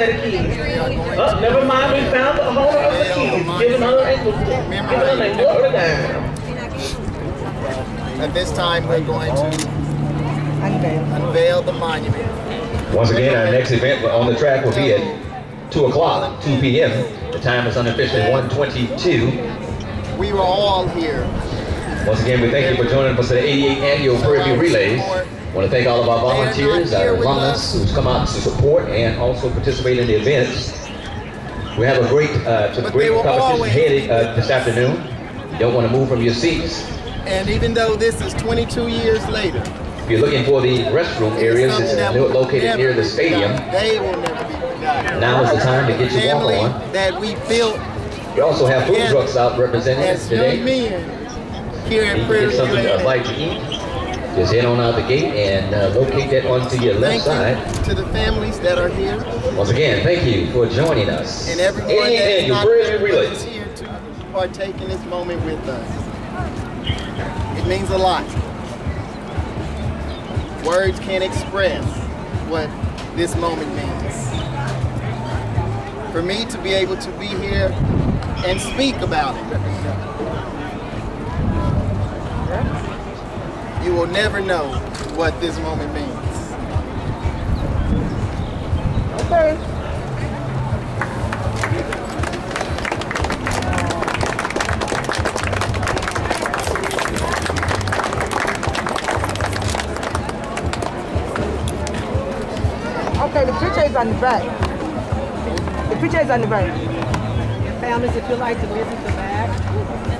set of keys. Oh, never mind, we found the owner of the keys, giving her a, giving her a glory down. At this time, we're going to unveil the monument. Once again, our next event on the track will be at 2 o'clock, 2 p.m. The time is unofficially 1:22. We were all here. Once again, we thank you for joining us at the 88th annual Prairie View Relays. I want to thank all of our volunteers, our alumnus who's come out to support and also participate in the events. We have a great, uh, some great competition headed uh, this afternoon. You don't want to move from your seats. And even though this is 22 years later, If you're looking for the restroom areas, it's something that will located near the stadium. They will never be forgotten. Now is the time to get your walk on. that we built We also have food trucks out representing us as young today. men here at Prairie get something to like to eat. Just head on out the gate and uh, locate that onto your left Thank side. you to the families that are here Once again, thank you for joining us. and everyone 88th that is annual not here, is here to partake in this moment with us. It means a lot. Words can't express what this moment means. For me to be able to be here and speak about it, you will never know what this moment means. Okay. Okay, the picture is on the back. The picture is on the back. Families, if you'd like to visit the back,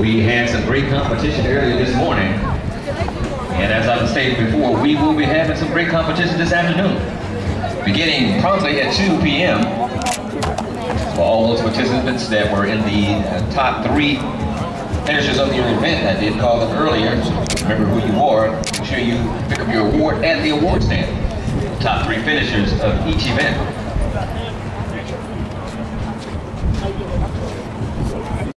We had some great competition earlier this morning. And as I've stated before, we will be having some great competition this afternoon. Beginning promptly at 2 p.m. For all those participants that were in the top three finishers of your event, I did call them earlier. Remember who you are. Make sure you pick up your award at the award stand. Top three finishers of each event